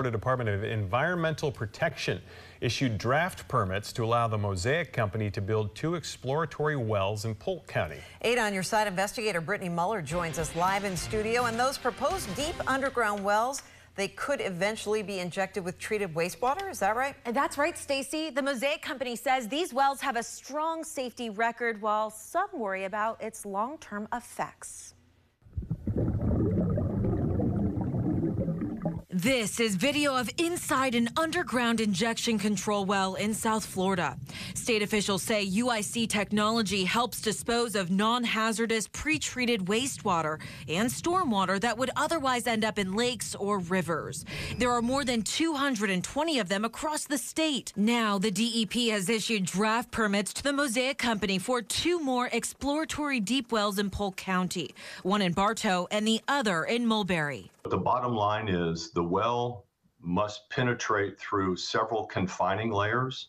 Florida Department of Environmental Protection issued draft permits to allow the Mosaic Company to build two exploratory wells in Polk County. Eight on your side, investigator Brittany Muller joins us live in studio. And those proposed deep underground wells they could eventually be injected with treated wastewater. Is that right? That's right, Stacy. The Mosaic Company says these wells have a strong safety record, while some worry about its long-term effects. This is video of inside an underground injection control well in South Florida. State officials say UIC technology helps dispose of non-hazardous pre-treated wastewater and stormwater that would otherwise end up in lakes or rivers. There are more than 220 of them across the state. Now, the DEP has issued draft permits to the Mosaic Company for two more exploratory deep wells in Polk County, one in Bartow and the other in Mulberry. The bottom line is the well must penetrate through several confining layers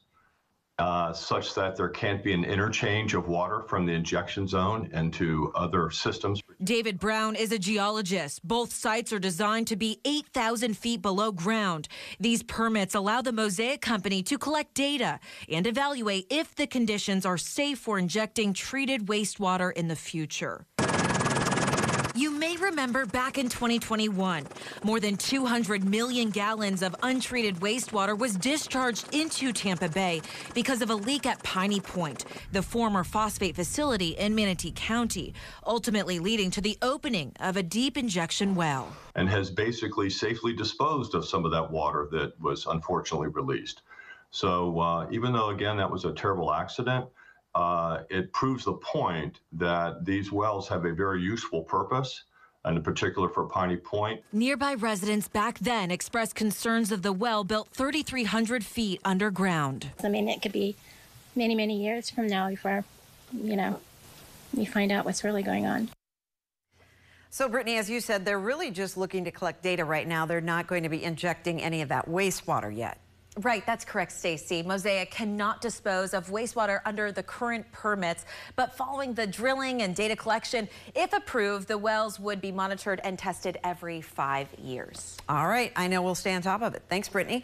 uh, such that there can't be an interchange of water from the injection zone into other systems. David Brown is a geologist. Both sites are designed to be 8,000 feet below ground. These permits allow the Mosaic Company to collect data and evaluate if the conditions are safe for injecting treated wastewater in the future. Remember back in 2021, more than 200 million gallons of untreated wastewater was discharged into Tampa Bay because of a leak at Piney Point, the former phosphate facility in Manatee County, ultimately leading to the opening of a deep injection well. And has basically safely disposed of some of that water that was unfortunately released. So uh, even though, again, that was a terrible accident, uh, it proves the point that these wells have a very useful purpose and in particular for Piney Point. Nearby residents back then expressed concerns of the well built 3,300 feet underground. I mean, it could be many, many years from now before, you know, you find out what's really going on. So, Brittany, as you said, they're really just looking to collect data right now. They're not going to be injecting any of that wastewater yet. Right, that's correct, Stacy. Mosaic cannot dispose of wastewater under the current permits, but following the drilling and data collection, if approved, the wells would be monitored and tested every five years. All right, I know we'll stay on top of it. Thanks, Brittany.